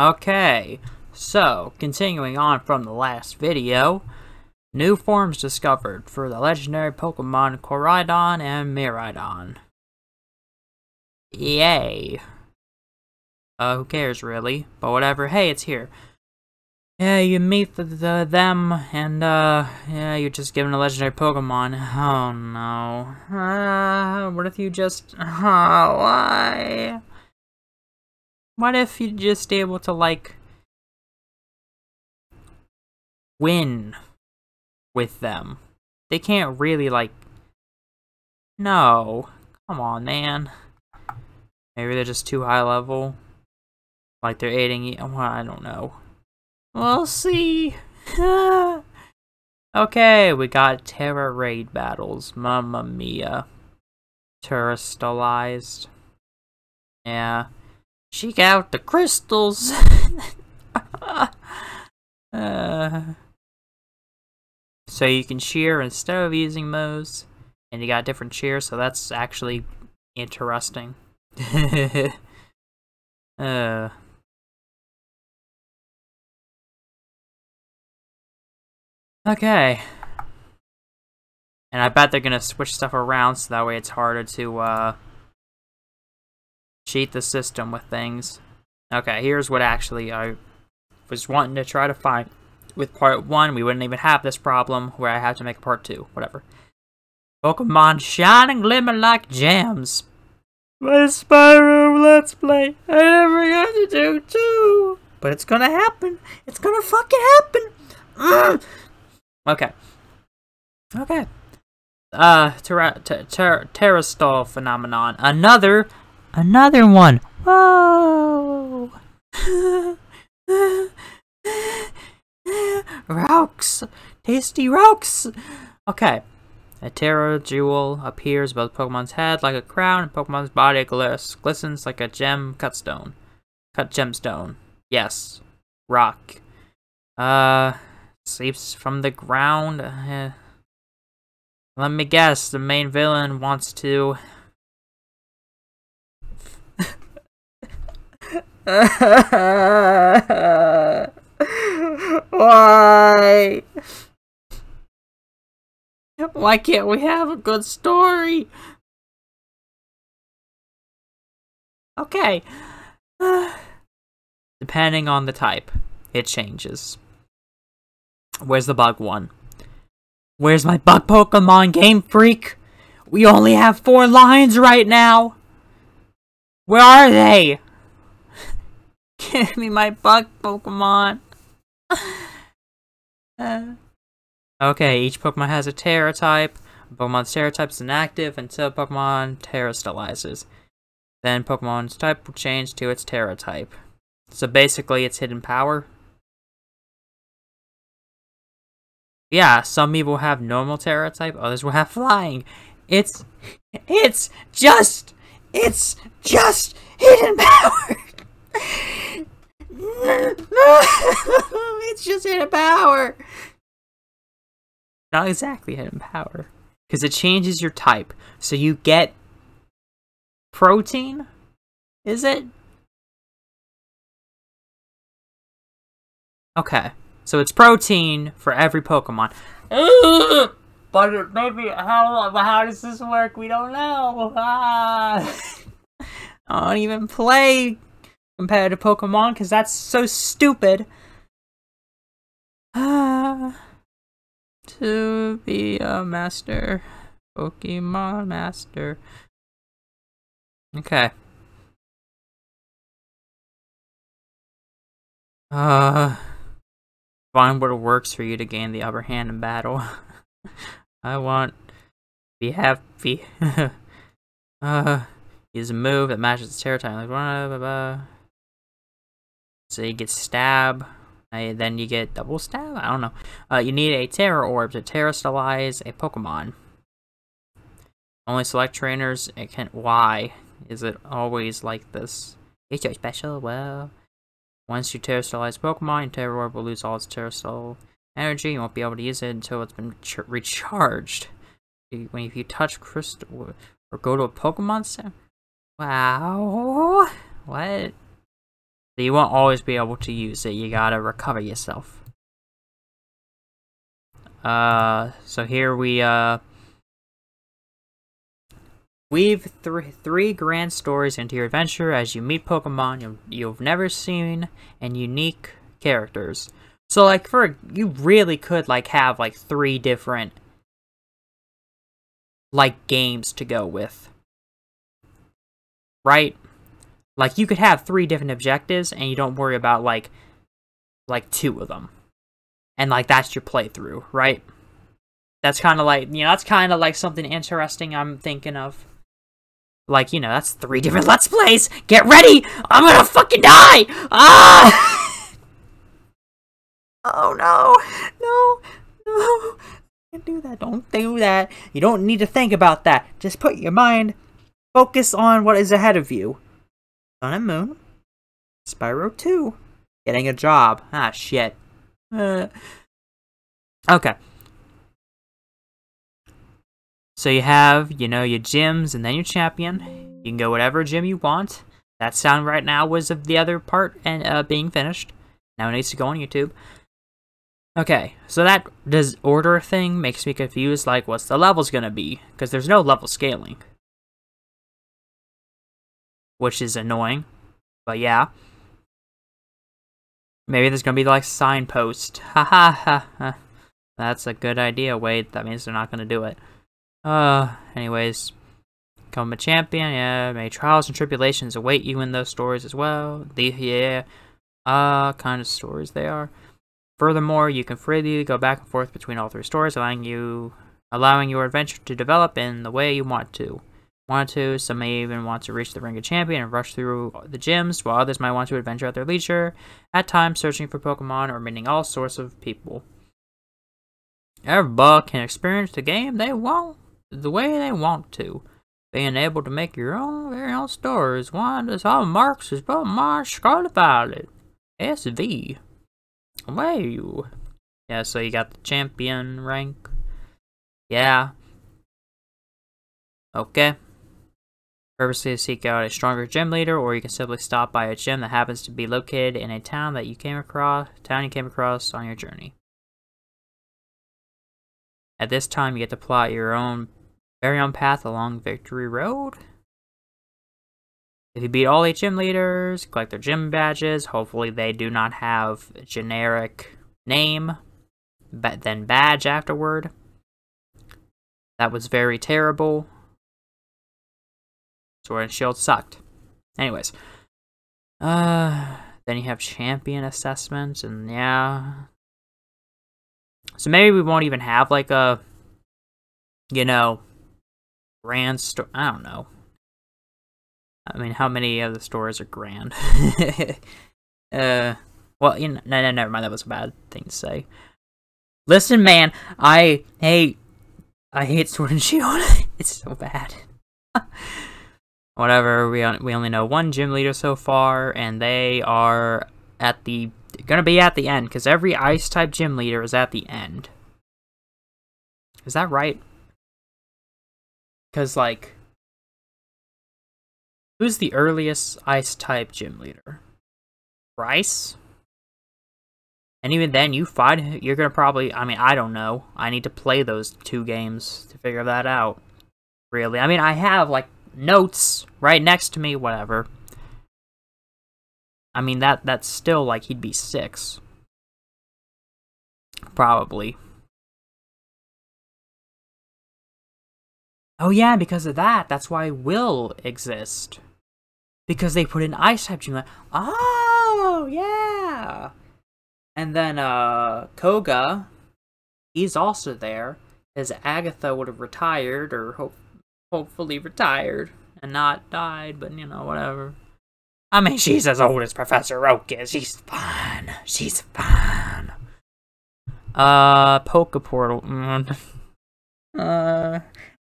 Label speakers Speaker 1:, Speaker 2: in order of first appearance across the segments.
Speaker 1: Okay, so, continuing on from the last video, new forms discovered for the legendary Pokemon Koraidon and Miraidon. Yay. Uh, who cares really? But whatever, hey, it's here. Yeah, you meet the, the, them, and, uh, yeah, you're just given a legendary Pokemon. Oh, no. Uh, what if you just... Oh, why? What if you're just able to, like, win with them? They can't really, like... No. Come on, man. Maybe they're just too high level. Like they're aiding you. Well, I don't know. We'll see. okay, we got Tera raid battles. Mamma mia. Terastallized. Yeah. Check out the crystals. uh, so you can cheer instead of using Mows. And you got different cheers, so that's actually interesting. uh. Okay. And I bet they're gonna switch stuff around so that way it's harder to, uh, cheat the system with things. Okay, here's what actually I was wanting to try to find. With part 1, we wouldn't even have this problem where I have to make a part 2. Whatever. Pokemon shine and glimmer like gems. My Spyro Let's Play. I never got to do too. But it's gonna happen. It's gonna fucking happen. Ugh. Okay. Okay. Uh, ter ter phenomenon. Another, another one. Whoa. Rocks. Tasty rocks. Okay. A Tera jewel appears above Pokemon's head like a crown, and Pokemon's body glistens, glistens like a gem cut stone. Cut gemstone. Yes. Rock. Uh, sleeps from the ground. Uh, let me guess, the main villain wants to... Why? Why can't we have a good story? Okay. Depending on the type, it changes. Where's the bug one? Where's my bug Pokemon, Game Freak? We only have four lines right now! Where are they? Give me my bug Pokemon! uh. Okay, each Pokemon has a Tera type. Pokemon's Tera type is inactive until Pokemon Terastallizes. Then Pokemon's type will change to its Tera type. So basically, it's hidden power. Yeah, some people have normal Tera type, others will have flying. It's, it's just, it's just hidden power. it's just hidden power. Not exactly hidden power. Because it changes your type. So you get protein? Is it? Okay. So it's protein for every Pokemon. But maybe how how does this work? We don't know. Ah. I don't even play competitive Pokemon because that's so stupid. Ah to be a master. Pokemon master. Okay. Uh, find what works for you to gain the upper hand in battle. I want be happy. uh, use a move that matches the territory. Like blah, blah, blah. So you get stab. Uh, then you get double stab? I don't know. Uh, you need a Tera Orb to Terastallize a Pokemon. Only select trainers it can- why is it always like this? It's so special, well... Once you Terastallize Pokemon, your Tera Orb will lose all its Terastal energy. You won't be able to use it until it's been recharged. When if you touch Crystal or go to a Pokemon Center... Wow... What? So you won't always be able to use it. You gotta recover yourself. Uh, so here we, uh, weave th three grand stories into your adventure as you meet Pokemon you've, you've never seen and unique characters. So, like, for, you really could, like, have, like, three different, like, games to go with. Right? Like, you could have three different objectives and you don't worry about, like, like, two of them and like that's your playthrough, right? That's kind of like, you know, that's kind of like something interesting I'm thinking of. Like, you know, that's three different Let's Plays! Get ready! I'm gonna fucking die! Ah! oh no! No! No! Can't do that. Don't do that. You don't need to think about that. Just put your mind, focus on what is ahead of you. Sun and Moon. Spyro 2. Getting a job. Ah, shit. Uh, okay. So you have, you know, your gyms and then your champion. You can go whatever gym you want. That sound right now was of the other part and uh, being finished. Now it needs to go on YouTube. Okay, so that does order thing makes me confused, like what's the levels gonna be? Because there's no level scaling. Which is annoying. But yeah. Maybe there's gonna be like signpost. Ha ha ha ha. That's a good idea. Wait, that means they're not gonna do it. Uh, anyways. Become a champion, yeah. May trials and tribulations await you in those stories as well. The, yeah. Uh, kind of stories they are. Furthermore, you can freely go back and forth between all three stories, allowing you, allowing your adventure to develop in the way you want to want to. Some may even want to reach the Ring of Champion and rush through the gyms, while others might want to adventure at their leisure, at times searching for Pokemon or meeting all sorts of people. Everybody can experience the game they want, the way they want to. Being able to make your own very own stories. Why does all marks is but my Scarlet Violet? SV. You? Yeah, so you got the champion rank. Yeah. Okay purposely seek out a stronger gym leader, or you can simply stop by a gym that happens to be located in a town that you came across town you came across on your journey. At this time, you get to plot your own very own path along Victory Road. If you beat all eight gym leaders, collect their gym badges. Hopefully, they do not have a generic name, but then badge afterward. That was very terrible. Sword and Shield sucked. Anyways. Uh, then you have champion assessments, and yeah. So maybe we won't even have like a, you know, grand store. I don't know. I mean, how many of the stores are grand? uh, well, you know, no, no, never mind. That was a bad thing to say. Listen, man, I hate, I hate Sword and Shield. it's so bad whatever. We we only know one gym leader so far, and they are at the gonna be at the end because every ice type gym leader is at the end. Is that right? Because like, who's the earliest ice type gym leader? Pryce. And even then, you fight. You're gonna probably. I mean, I don't know. I need to play those two games to figure that out. Really, I mean, I have like notes right next to me, whatever. I mean, that that's still like he'd be six. Probably. Oh yeah, because of that, that's why will exist. Because they put in ice type gym. Oh yeah. And then uh Koga, he's also there. As Agatha would have retired or hope hopefully retired and not died, but you know, whatever. I mean, she's as old as Professor Oak is. She's fine. She's fine. Uh, Poke Portal. Mm. uh,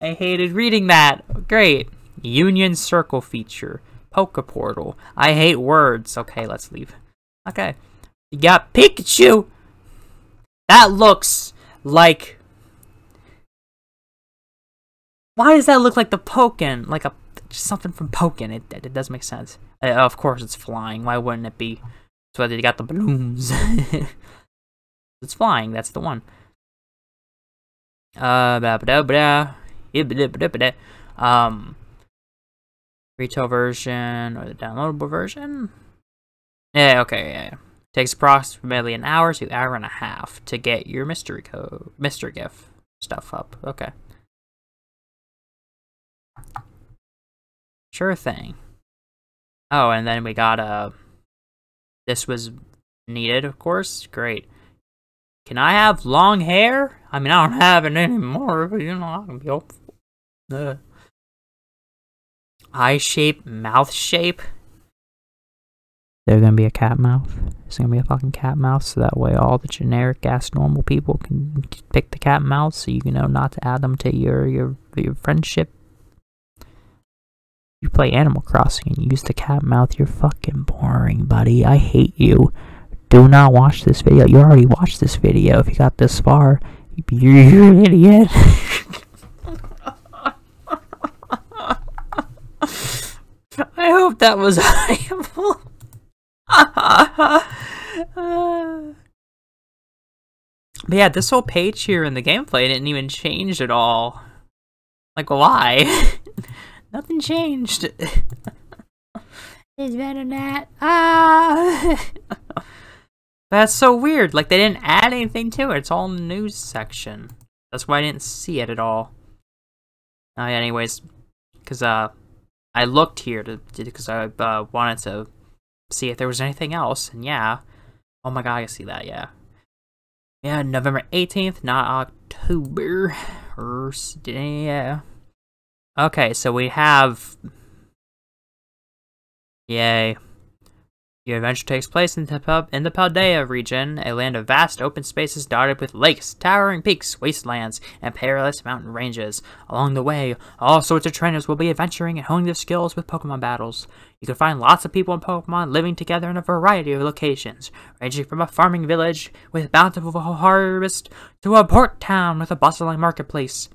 Speaker 1: I hated reading that. Great. Union Circle feature. Poke Portal. I hate words. Okay, let's leave. Okay. You got Pikachu! That looks like why does that look like the Pokken? Like a something from Pokken. It, it, it does make sense. Uh, of course it's flying. Why wouldn't it be? Why they got the balloons. it's flying. That's the one. Uh, blah, blah, blah, blah. Um, retail version or the downloadable version? Yeah, okay, yeah. Takes approximately an hour to hour and a half to get your mystery code, mystery gift stuff up. Okay. Sure thing. Oh, and then we got a. Uh, this was needed, of course. Great. Can I have long hair? I mean, I don't have it anymore, but you know, I can be hopeful. Uh, eye shape, mouth shape. There's gonna be a cat mouth. It's gonna be a fucking cat mouth, so that way all the generic ass normal people can pick the cat mouth, so you know not to add them to your your your friendship. Play Animal Crossing and use the cat mouth. You're fucking boring, buddy. I hate you. Do not watch this video. You already watched this video. If you got this far, you're an idiot. I hope that was audible. but yeah, this whole page here in the gameplay didn't even change at all. Like, why? Nothing changed. it's better than that. Ah! That's so weird. Like, they didn't add anything to it. It's all in the news section. That's why I didn't see it at all. Uh, anyways, because uh, I looked here to because I uh, wanted to see if there was anything else, and yeah. Oh my god, I see that, yeah. Yeah, November 18th, not October. Or, Yeah. Okay, so we have... Yay. Your adventure takes place in the, in the Paldea region, a land of vast open spaces dotted with lakes, towering peaks, wastelands, and perilous mountain ranges. Along the way, all sorts of trainers will be adventuring and honing their skills with Pokemon battles. You can find lots of people and Pokemon living together in a variety of locations, ranging from a farming village with bountiful harvest to a port town with a bustling marketplace.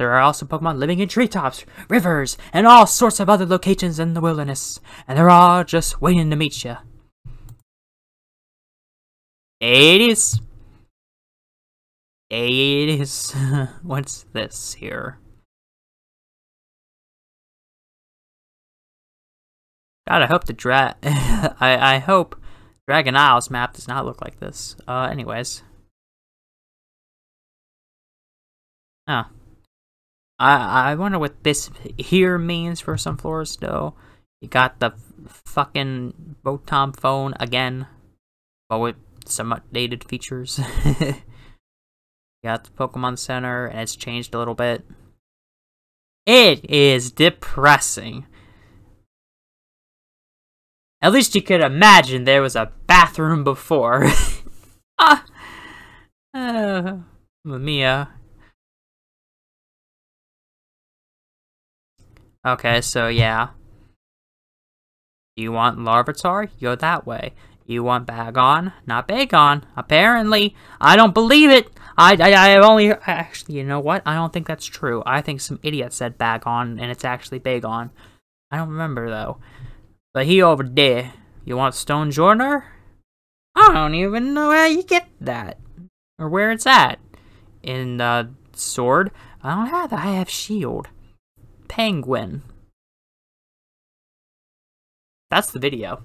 Speaker 1: There are also Pokemon living in treetops, rivers, and all sorts of other locations in the wilderness, and they're all just waiting to meet you. It is. It is. What's this here? God, I hope the dra- I, I hope Dragon Isles map does not look like this. Uh, anyways. Oh. I, I wonder what this here means for some floors, though. You got the fucking Rotom Phone again. But with some updated features. you got the Pokemon Center, and it's changed a little bit. It is depressing. At least you could imagine there was a bathroom before. ah! Uh, Mia. Okay, so yeah. You want Larvitar? Go that way. You want Bagon? Not Bagon. Apparently. I don't believe it. I, I, I only... Actually, you know what? I don't think that's true. I think some idiot said Bagon, and it's actually Bagon. I don't remember, though. But he over there. You want Stonjourner? I don't even know how you get that. Or where it's at. In the sword? I don't have that. I have shield. Penguin. That's the video.